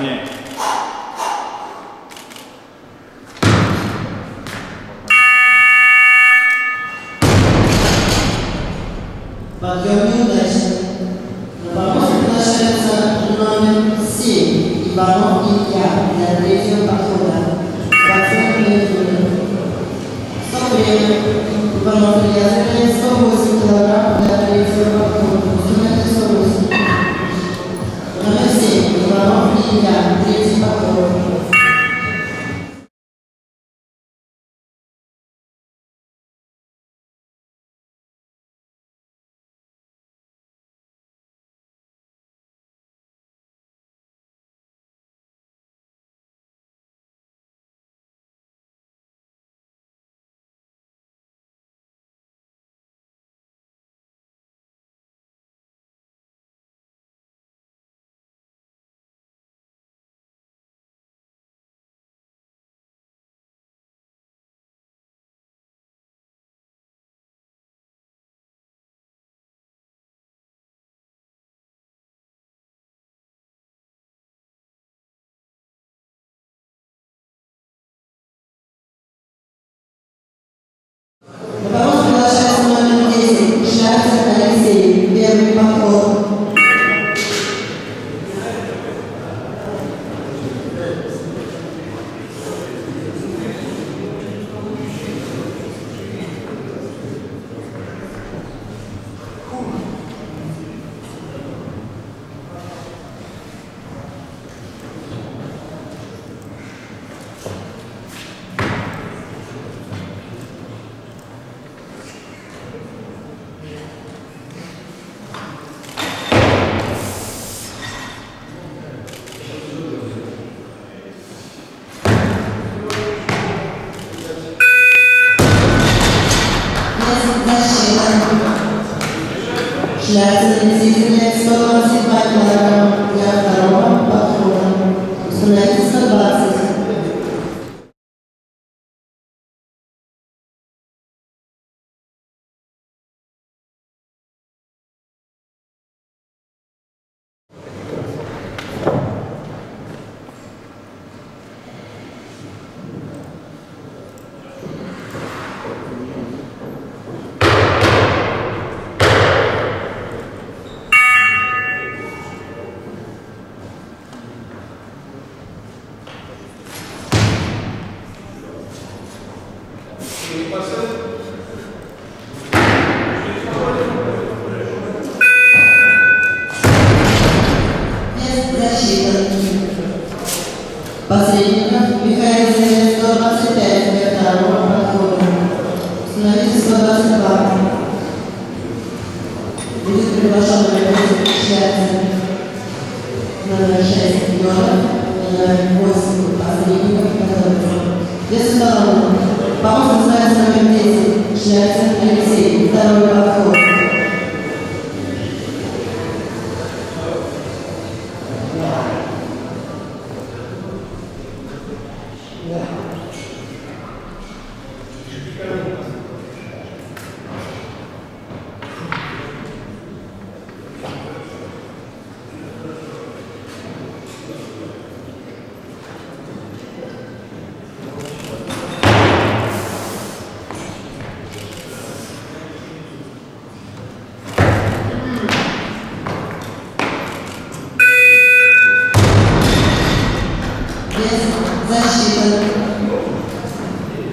Yes.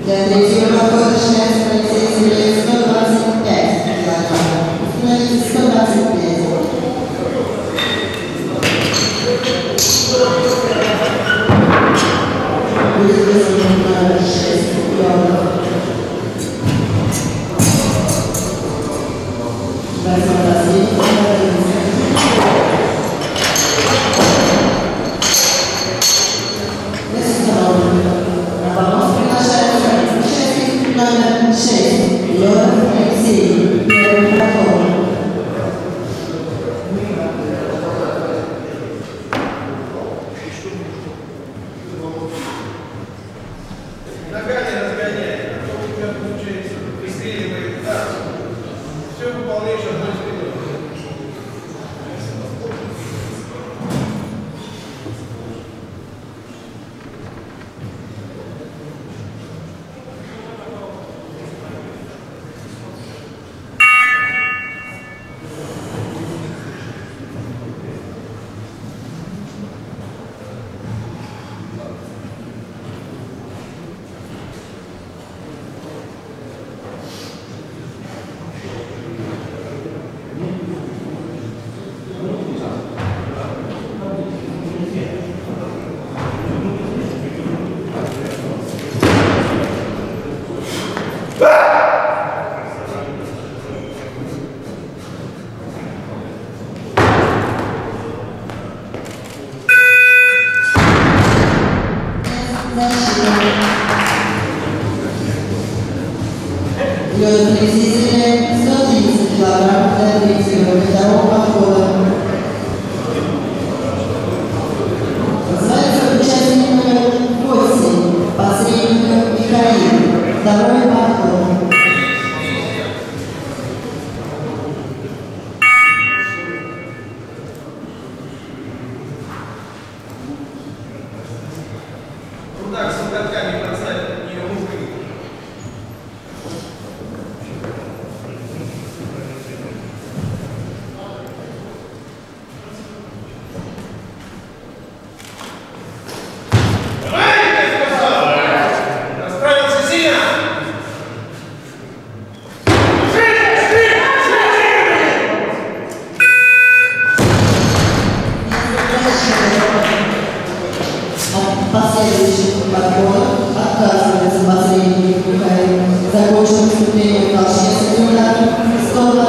Yeah.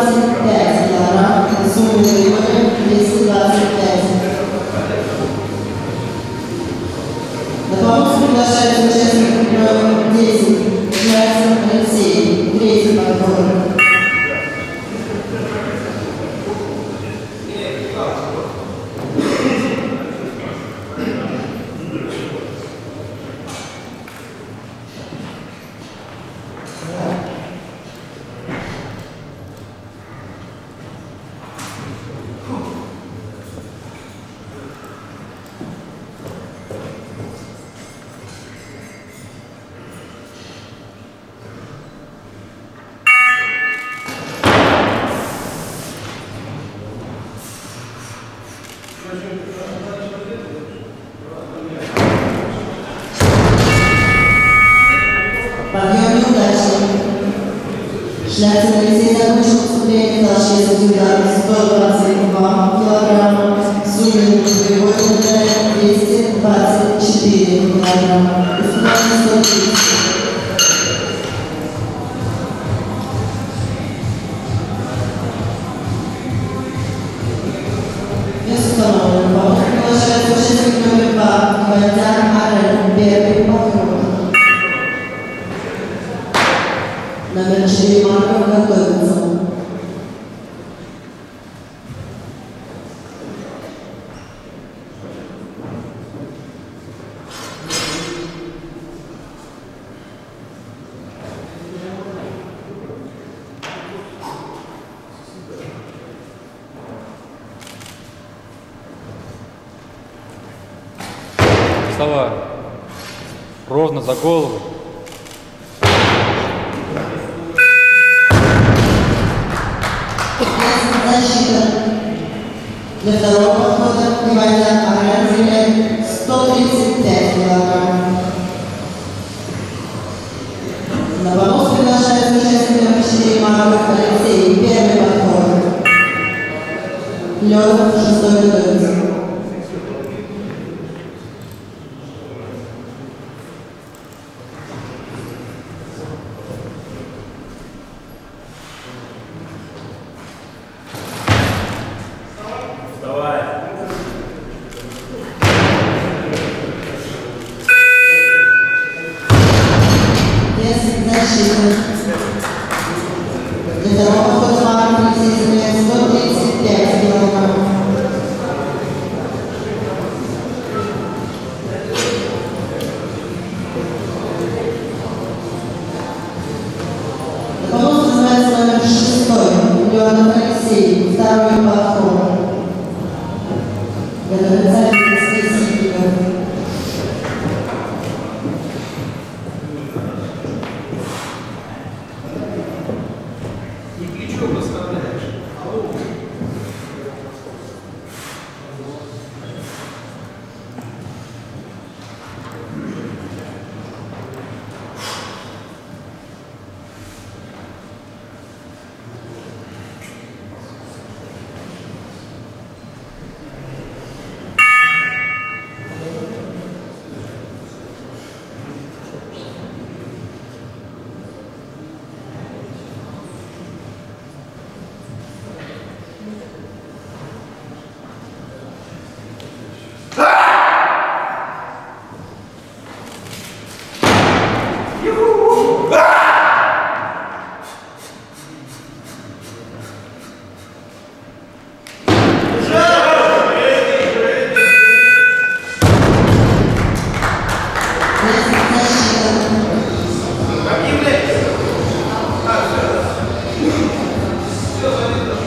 Brasil. готовиться. Слова ровно за голову.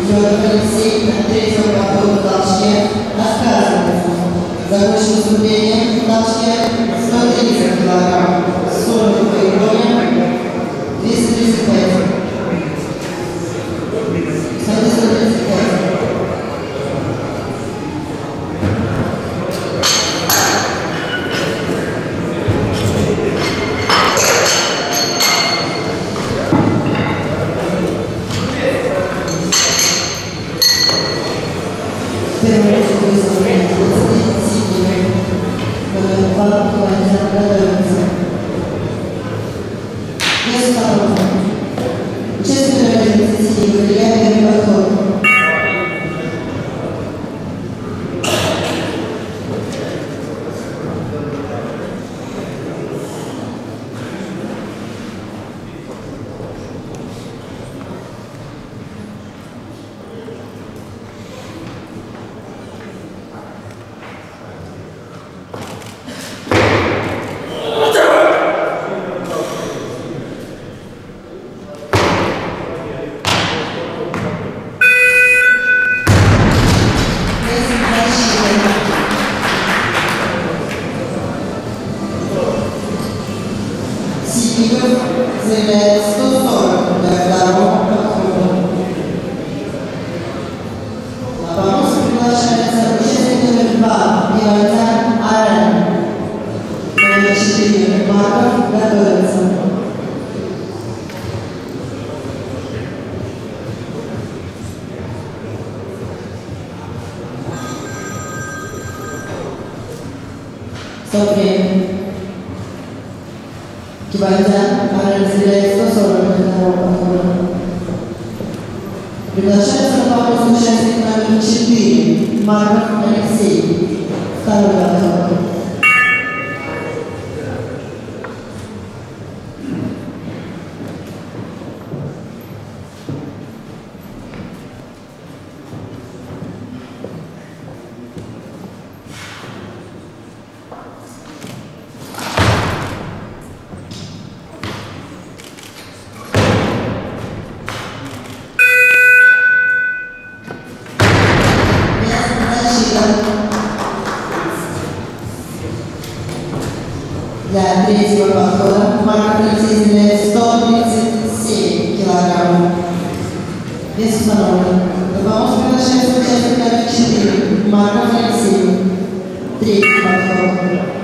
Изобретали все на третьем году в Толчке рассказывали. Закончил выступление в Толчке 130 килограмм, 40 килограмм, 235. Соответственно, Schiffer, Silvestro Stoltenberg, ハハハハ!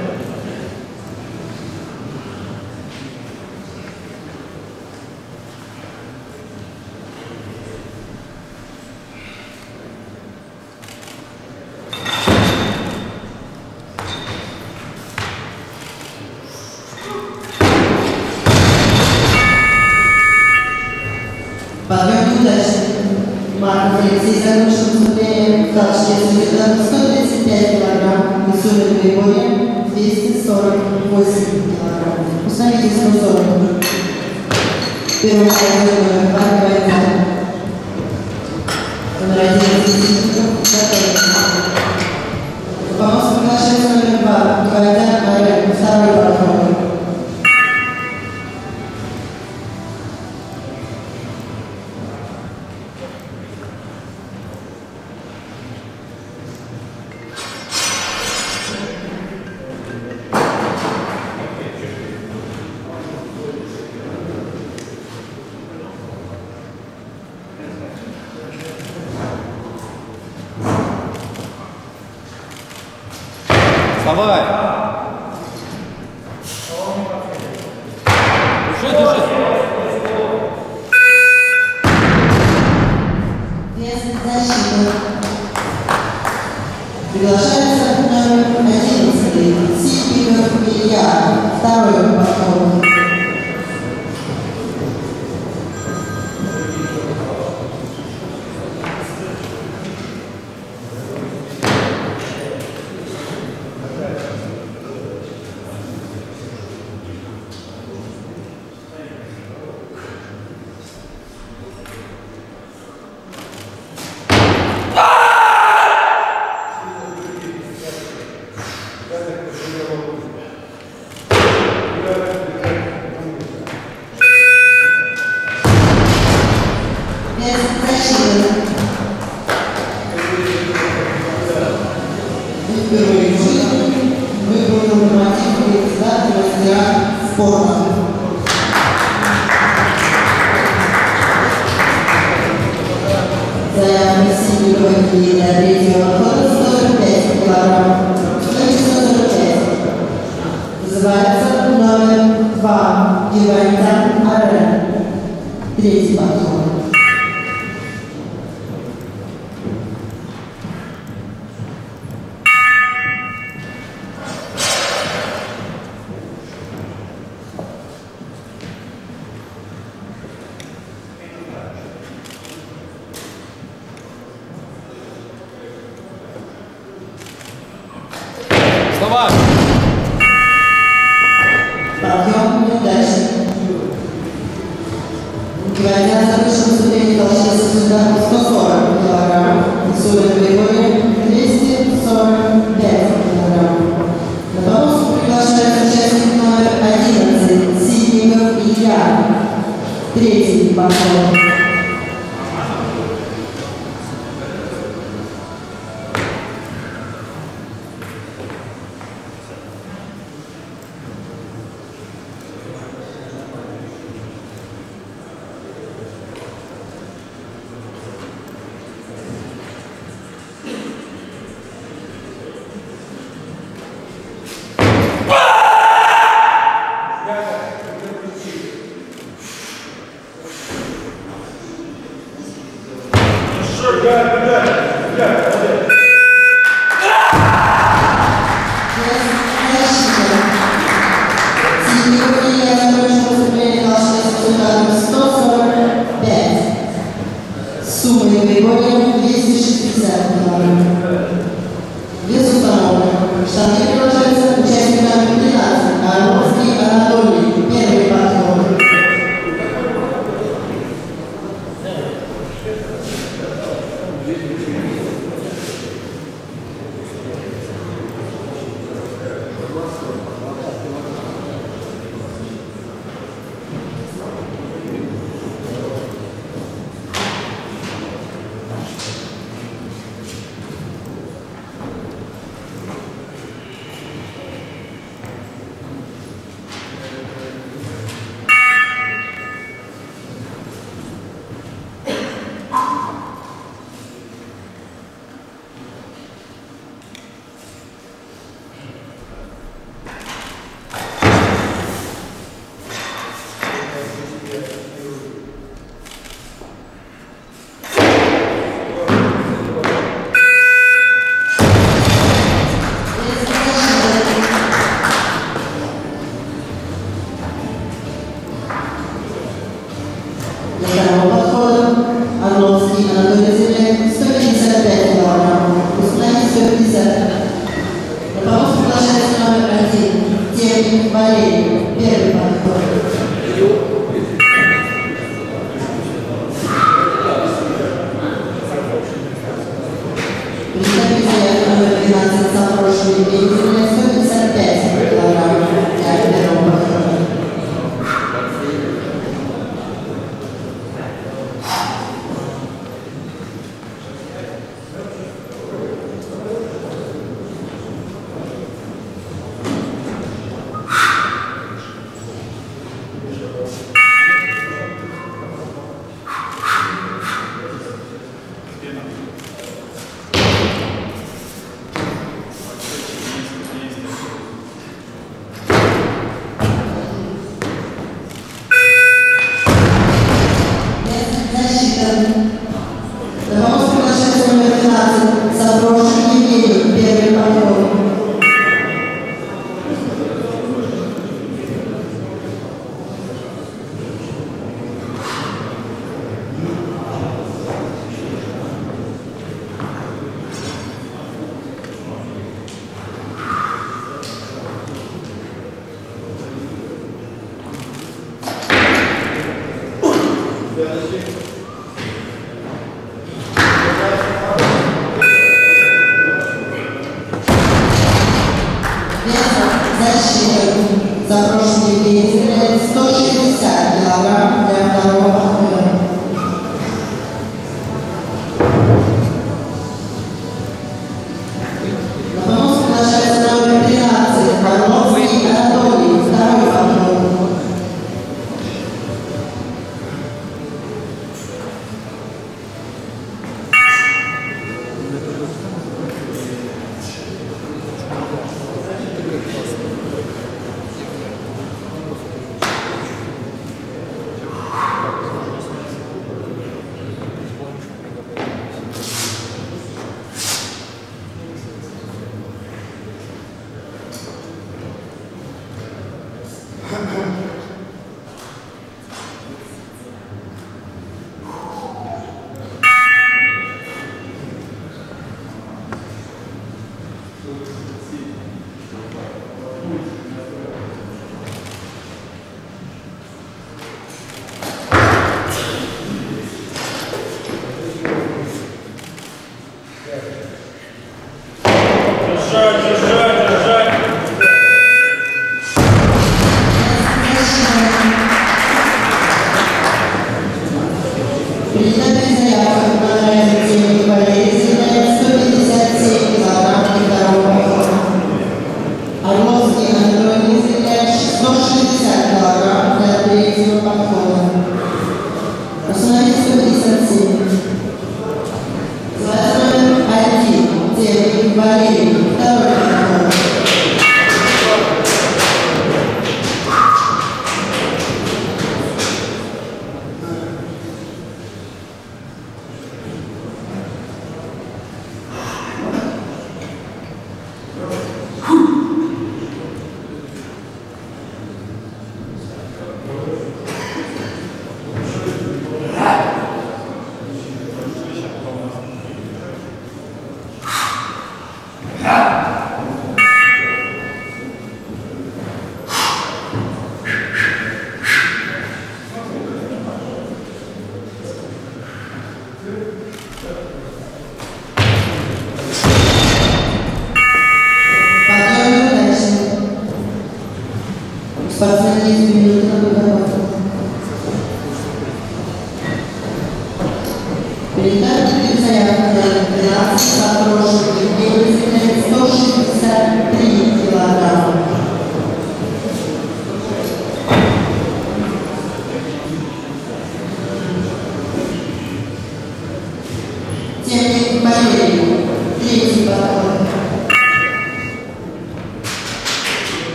Защиты. Приглашается номер 11 Сидников Илья. Второй подход. possibilities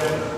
together.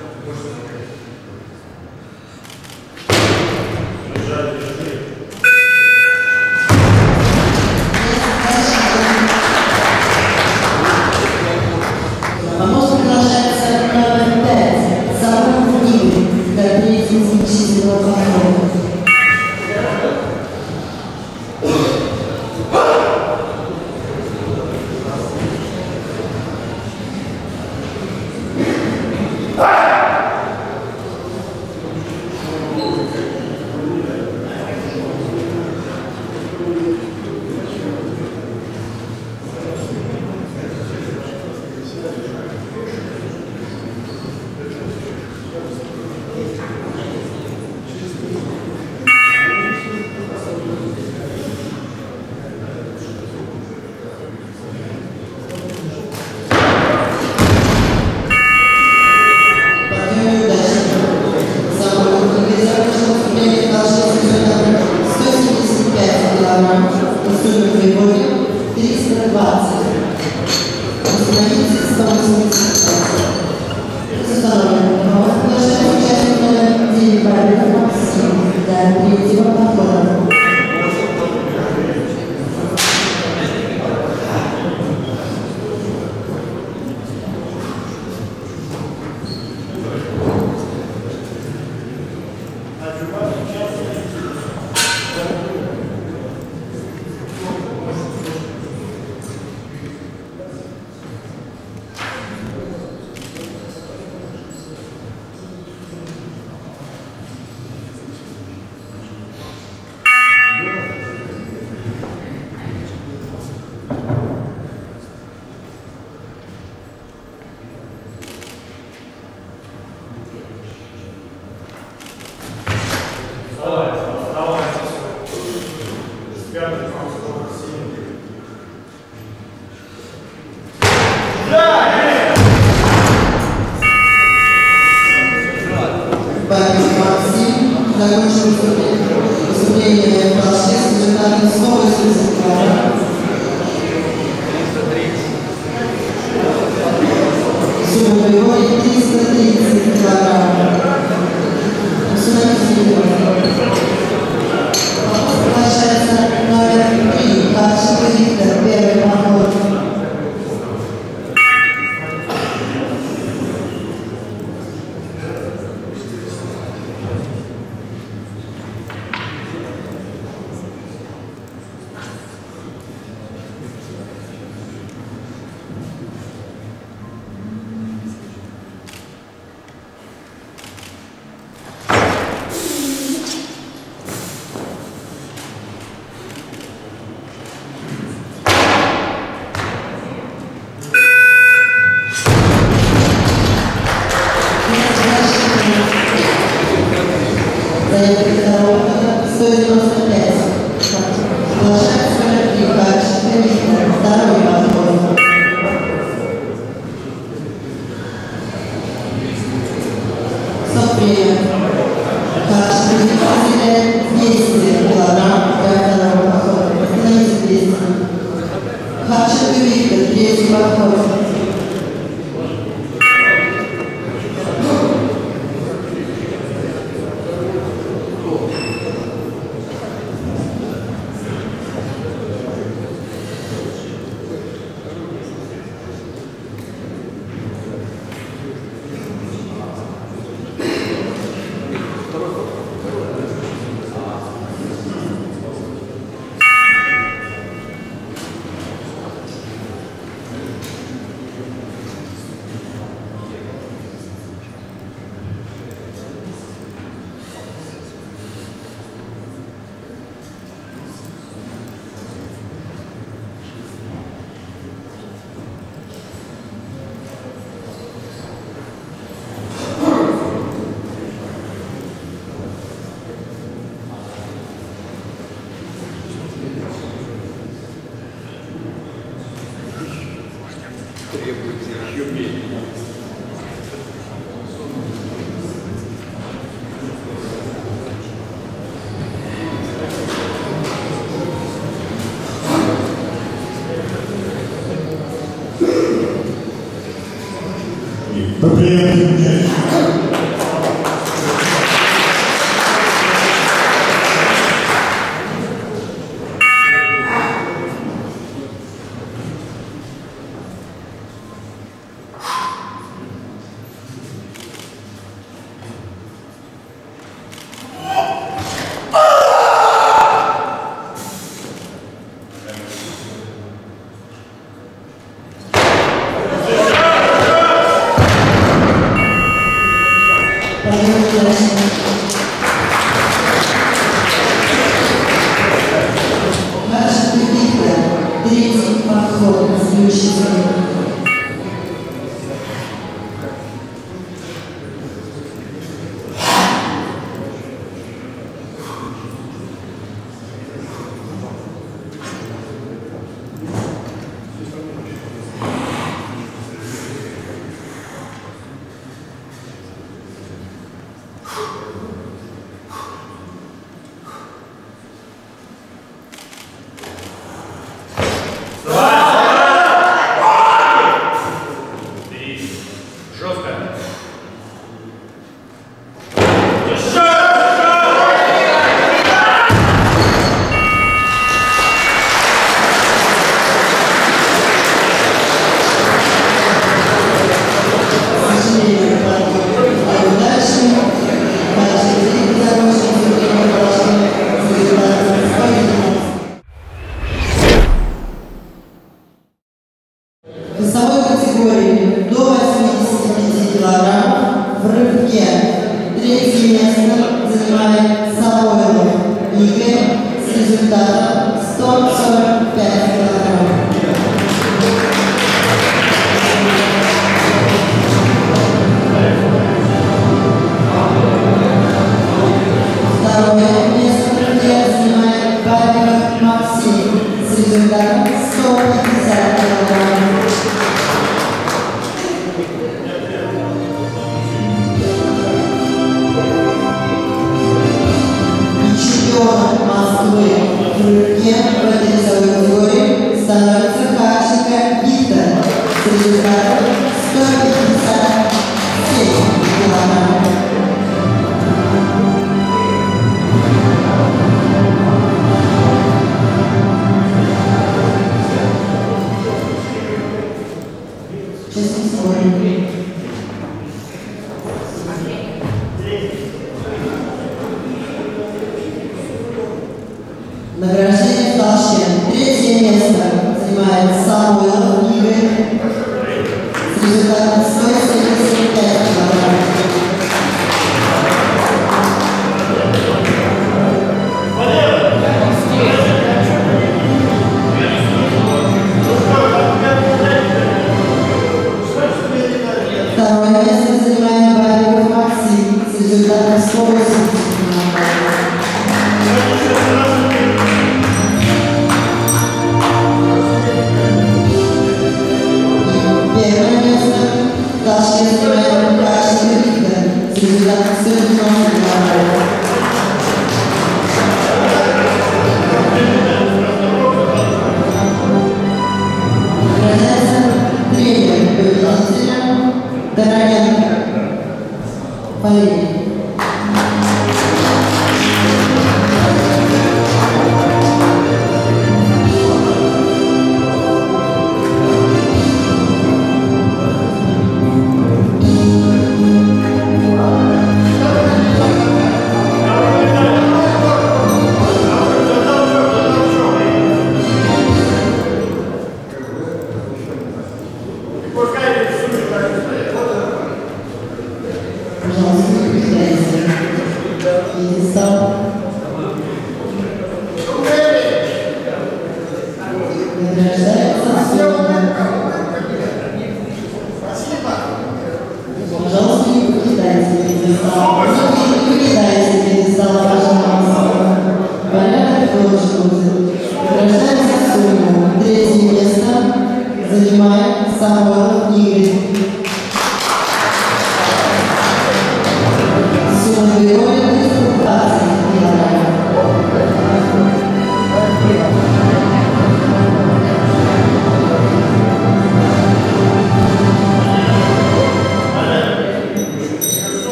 Третий подход на следующий день.